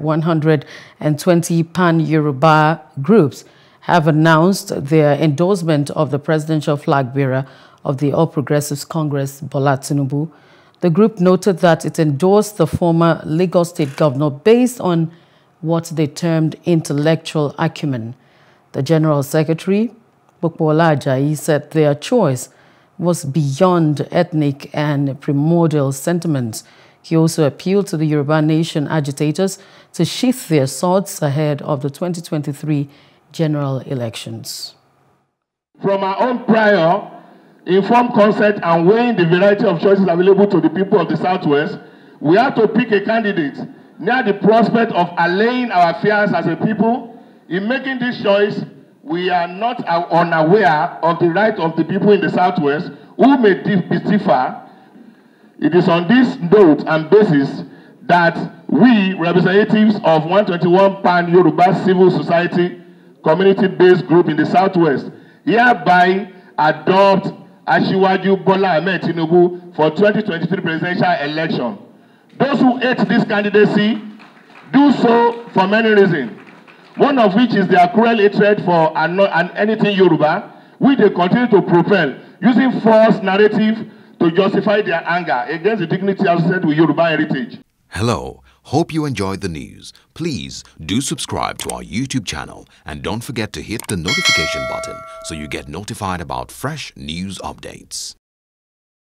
120 pan-Yoruba groups have announced their endorsement of the presidential flag bearer of the All Progressives Congress, Bola Tinubu. The group noted that it endorsed the former Lagos State governor based on what they termed intellectual acumen. The General Secretary, Popoola Ajayi, said their choice was beyond ethnic and primordial sentiments. He also appealed to the Yoruba Nation agitators to sheath their swords ahead of the 2023 general elections. From our own prior informed consent and weighing the variety of choices available to the people of the Southwest, we have to pick a candidate near the prospect of allaying our fears as a people. In making this choice, we are not unaware of the right of the people in the Southwest who may differ. It is on this note and basis that we, representatives of 121 Pan Yoruba Civil Society community-based group in the Southwest, hereby adopt Ashiwaju Bola Ahmed Tinubu for 2023 presidential election. Those who hate this candidacy do so for many reasons. One of which is their cruel hatred for an, an anything Yoruba, which they continue to propel, using false narrative to justify their anger against the dignity associated with Yoruba heritage. Hello, hope you enjoyed the news. Please do subscribe to our YouTube channel and don't forget to hit the notification button so you get notified about fresh news updates.